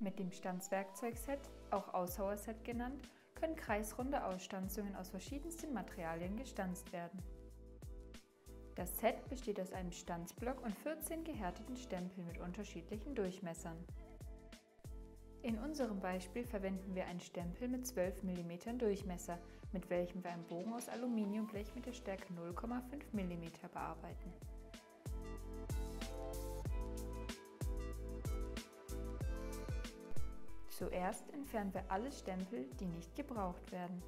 Mit dem Stanzwerkzeugset, auch Aushauerset genannt, können kreisrunde Ausstanzungen aus verschiedensten Materialien gestanzt werden. Das Set besteht aus einem Stanzblock und 14 gehärteten Stempeln mit unterschiedlichen Durchmessern. In unserem Beispiel verwenden wir einen Stempel mit 12 mm Durchmesser, mit welchem wir einen Bogen aus Aluminiumblech mit der Stärke 0,5 mm bearbeiten. Zuerst entfernen wir alle Stempel, die nicht gebraucht werden.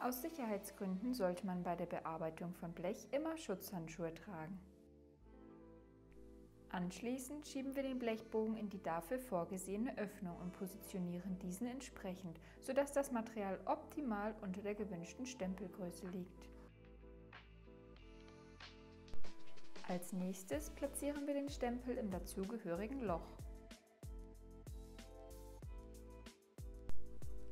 Aus Sicherheitsgründen sollte man bei der Bearbeitung von Blech immer Schutzhandschuhe tragen. Anschließend schieben wir den Blechbogen in die dafür vorgesehene Öffnung und positionieren diesen entsprechend, sodass das Material optimal unter der gewünschten Stempelgröße liegt. Als nächstes platzieren wir den Stempel im dazugehörigen Loch.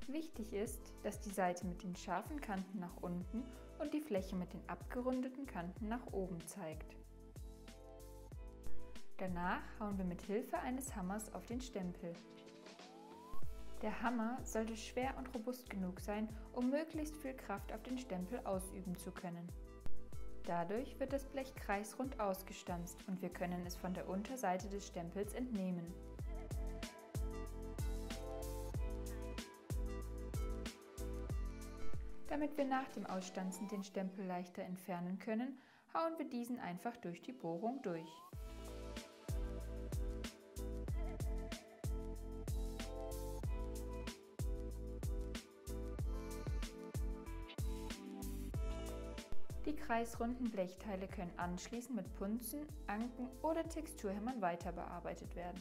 Wichtig ist, dass die Seite mit den scharfen Kanten nach unten und die Fläche mit den abgerundeten Kanten nach oben zeigt. Danach hauen wir mit Hilfe eines Hammers auf den Stempel. Der Hammer sollte schwer und robust genug sein, um möglichst viel Kraft auf den Stempel ausüben zu können. Dadurch wird das Blech kreisrund ausgestanzt und wir können es von der Unterseite des Stempels entnehmen. Damit wir nach dem Ausstanzen den Stempel leichter entfernen können, hauen wir diesen einfach durch die Bohrung durch. Die kreisrunden Blechteile können anschließend mit Punzen, Anken oder Texturhämmern weiter bearbeitet werden.